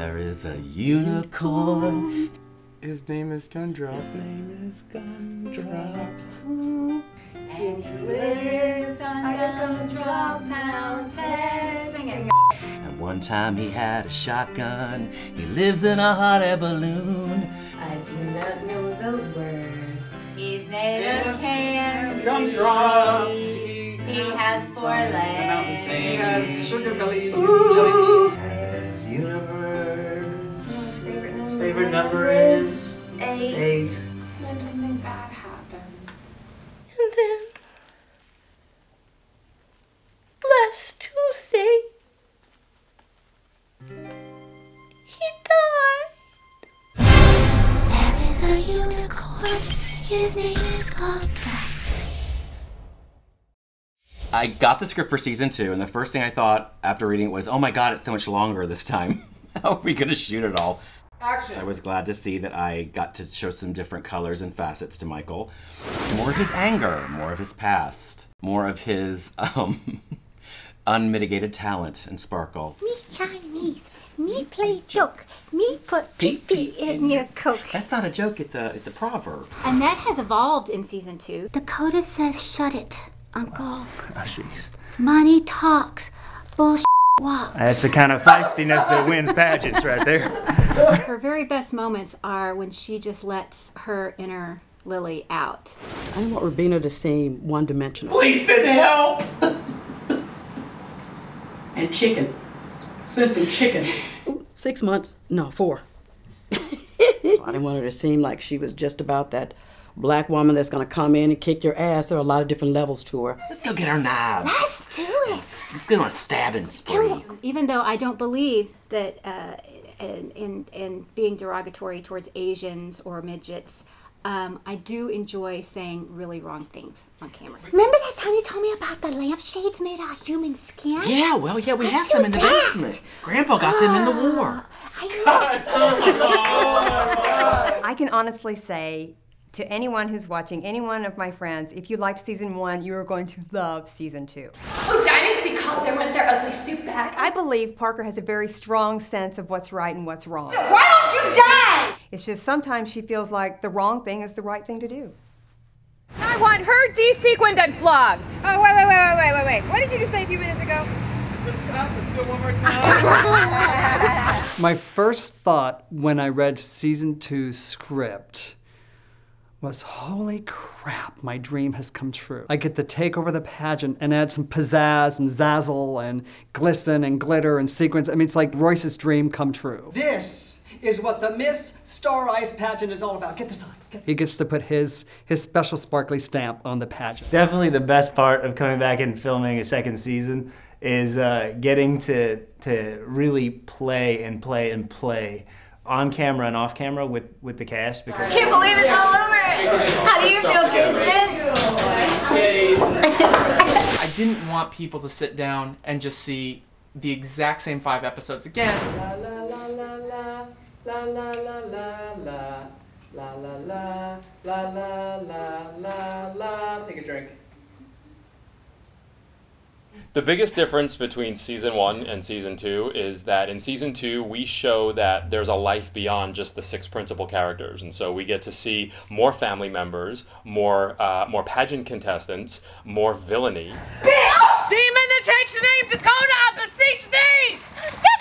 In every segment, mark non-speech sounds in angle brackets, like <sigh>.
There is a unicorn. His name is Gumdrop. His name is Gumdrop. And he lives on Gumdrop Mountain. And one time he had a shotgun. He lives in a hot air balloon. I do not know the words. His name is Ham. Gumdrop. He has four legs. He has sugar belly jelly. Favorite number, number is eight. eight. When something bad happened. And then, last Tuesday, he died. There is a unicorn. His name is Contract. I got the script for season two, and the first thing I thought after reading it was, oh my god, it's so much longer this time. <laughs> How are we gonna shoot it all? Action. I was glad to see that I got to show some different colors and facets to Michael. More of his anger, more of his past, more of his um, <laughs> unmitigated talent and sparkle. Me Chinese. Me play joke. Me put pee pee in your coke. That's not a joke, it's a it's a proverb. And that has evolved in season two. Dakota says, shut it, Uncle. <laughs> Ah, jeez. Money talks. Bullshit walks. That's the kind of feistiness that wins pageants right there. <laughs> Her very best moments are when she just lets her inner Lily out. I don't want Rubina to seem one dimensional. Please send help. and chicken. Send some chicken. Six months? No, four. <laughs> I didn't want her to seem like she was just about that black woman that's gonna come in and kick your ass. There are a lot of different levels to her. Let's go get our knives. Let's do it. Let's go on a stabbing spree. Even though I don't believe that uh, in, in, in being derogatory towards Asians or midgets, um, I do enjoy saying really wrong things on camera. Remember that time you told me about the lampshades made out of human skin? Yeah, well, yeah, we have Let's some in the that. basement. Grandpa got them in the war. I <laughs> I can honestly say to anyone who's watching, any one of my friends, if you liked season one, you are going to love season two. Oh, Dynasty called them with their ugly suit back. I believe Parker has a very strong sense of what's right and what's wrong. Why don't you die? It's just sometimes she feels like the wrong thing is the right thing to do. I want her de-sequined and flogged. Oh, wait, wait, wait, wait, wait, wait, wait. What did you just say a few minutes ago? <laughs> My first thought when I read season two script was holy crap, my dream has come true. I get to take over the pageant and add some pizzazz and zazzle and glisten and glitter and sequence. I mean, it's like Royce's dream come true. This is what the Miss Star Eyes pageant is all about. Get the sign. Get He gets to put his his special sparkly stamp on the pageant. Definitely the best part of coming back and filming a second season is uh, getting to to really play and play and play on camera and off camera with with the cast because Can't believe it's all over. How do you feel, Kirsten? I didn't want people to sit down and just see the exact same five episodes again. La la la The biggest difference between season one and season two is that in season two, we show that there's a life beyond just the six principal characters. And so we get to see more family members, more, uh, more pageant contestants, more villainy. Demon that takes the name Dakota, I beseech thee!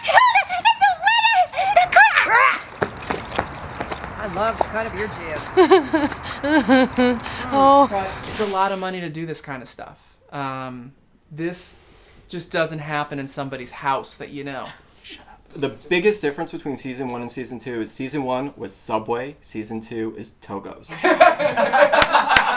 Dakota is the winner! Dakota! I love the cut of your jib. <laughs> <laughs> oh. It's a lot of money to do this kind of stuff. Um, this just doesn't happen in somebody's house that you know. Shut up. The biggest difference between season one and season two is season one was Subway, season two is Togo's. <laughs>